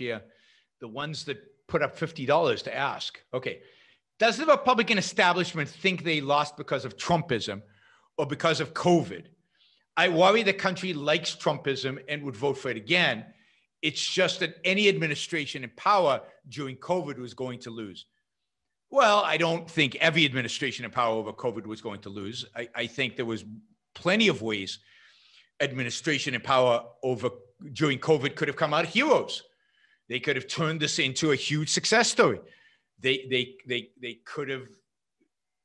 year, the ones that put up $50 to ask, okay, does the Republican establishment think they lost because of Trumpism or because of COVID? I worry the country likes Trumpism and would vote for it again. It's just that any administration in power during COVID was going to lose. Well, I don't think every administration in power over COVID was going to lose. I, I think there was plenty of ways administration in power over during COVID could have come out heroes. They could have turned this into a huge success story. They they they they could have,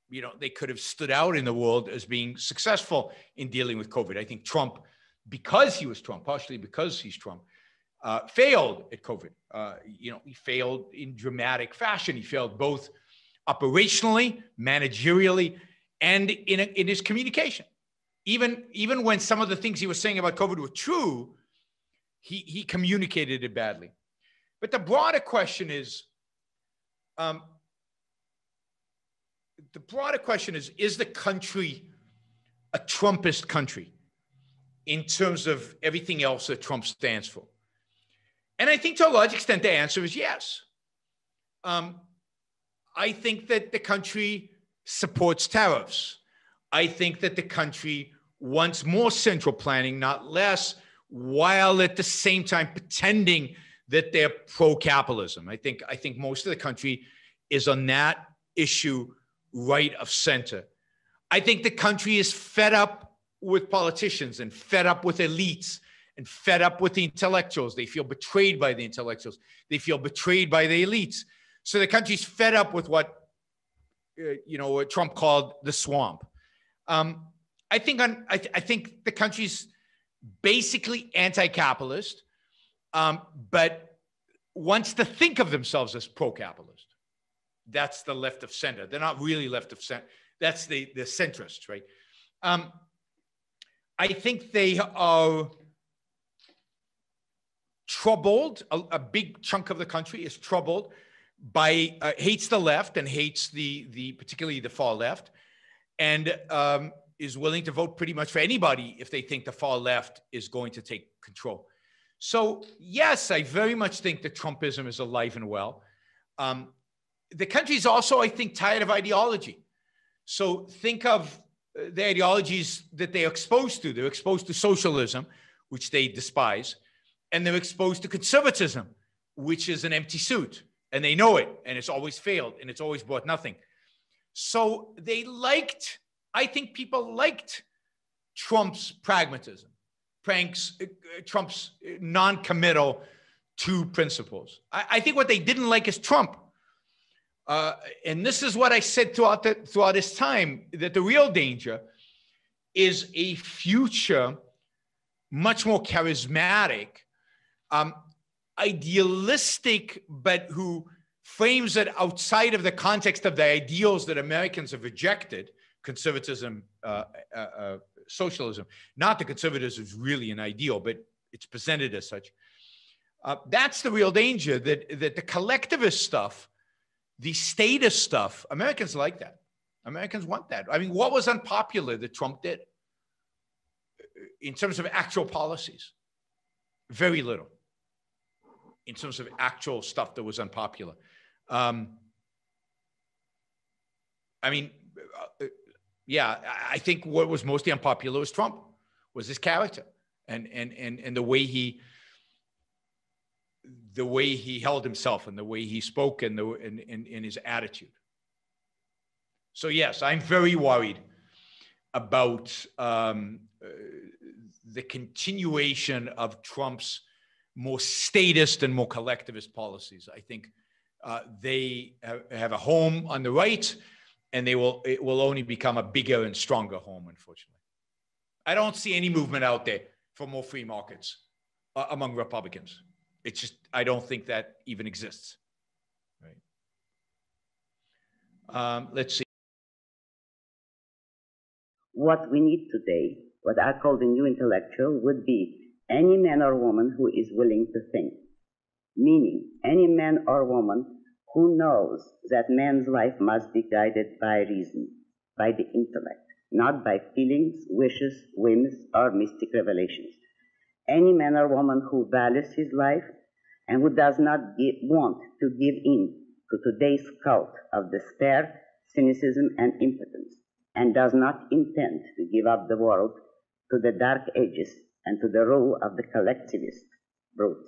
you know, they could have stood out in the world as being successful in dealing with COVID. I think Trump, because he was Trump, partially because he's Trump, uh, failed at COVID. Uh, you know, he failed in dramatic fashion. He failed both operationally, managerially, and in, a, in his communication. Even, even when some of the things he was saying about COVID were true, he, he communicated it badly. But the broader question is um, the broader question is is the country a Trumpist country in terms of everything else that Trump stands for? And I think to a large extent the answer is yes. Um, I think that the country supports tariffs. I think that the country wants more central planning, not less, while at the same time pretending that they're pro-capitalism. I think I think most of the country is on that issue right of center. I think the country is fed up with politicians and fed up with elites and fed up with the intellectuals. They feel betrayed by the intellectuals. They feel betrayed by the elites. So the country's fed up with what, uh, you know, what Trump called the swamp. Um, I think on, I, th- I, think the country's basically anti-capitalist, um, but wants to think of themselves as pro-capitalist. That's the left of center. They're not really left of center. That's the the centrists, right? Um, I think they are troubled. A, a, big chunk of the country is troubled by uh, hates the left and hates the the particularly the far left, and um, is willing to vote pretty much for anybody if they think the far left is going to take control. So yes, I very much think that Trumpism is alive and well. Um, the country is also, I think, tired of ideology. So think of uh, the ideologies that they're exposed to. They're exposed to socialism, which they despise, and they're exposed to conservatism, which is an empty suit and they know it and it's always failed and it's always brought nothing so they liked i think people liked trump's pragmatism Frank's, uh, trump's non-committal to principles. I, I, think what they didn't like is trump. Uh, and this is what i said throughout, the, throughout this time that the real danger is a future much more charismatic um, idealistic, but who frames it outside of the context of the ideals that Americans have rejected conservatism, uh, uh, uh, socialism. Not that conservatism is really an ideal, but it's presented as such. Uh, that's the real danger that, that the collectivist stuff, the status stuff, Americans like that. Americans want that. I mean, what was unpopular that Trump did in terms of actual policies? Very little in terms of actual stuff that was unpopular. Um, I mean, uh, yeah, I think what was mostly unpopular was Trump, was his character and and and and the way he the way he held himself and the way he spoke and the and in his attitude. So yes, I'm very worried about um, uh, the continuation of Trump's more statist and more collectivist policies. I think uh, they have a home on the right, and they will it will only become a bigger and stronger home. Unfortunately, I don't see any movement out there for more free markets uh, among Republicans. It's just I don't think that even exists. Right. Um, let's see. What we need today, what I call the new intellectual, would be any man or woman who is willing to think. Meaning, any man or woman who knows that man's life must be guided by reason, by the intellect, not by feelings, wishes, whims, or mystic revelations. Any man or woman who values his life and who does not give, want to give in to today's cult of despair, cynicism, and impotence, and does not intend to give up the world to the dark ages and to the rule of the collectivist brute.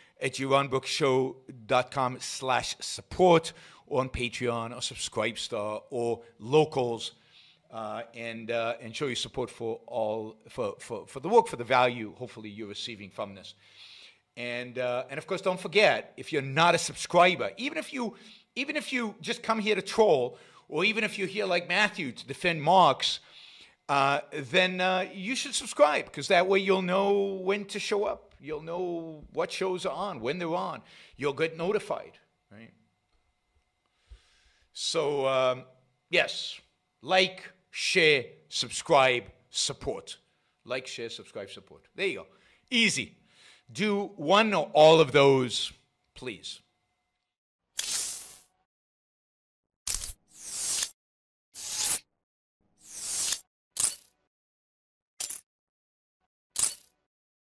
at yaronbrookshow.com slash support or on Patreon or Subscribestar or Locals uh, and, uh, and show your support for all, for, for, for the work, for the value hopefully you're receiving from this. And, uh, and of course, don't forget, if you're not a subscriber, even if you, even if you just come here to troll, or even if you're here like Matthew to defend Marx, uh, then uh, you should subscribe because that way you'll know when to show up. You'll know what shows are on, when they're on. You'll get notified, right? So, um, yes, like, share, subscribe, support. Like, share, subscribe, support. There you go. Easy. Do one or all of those, please.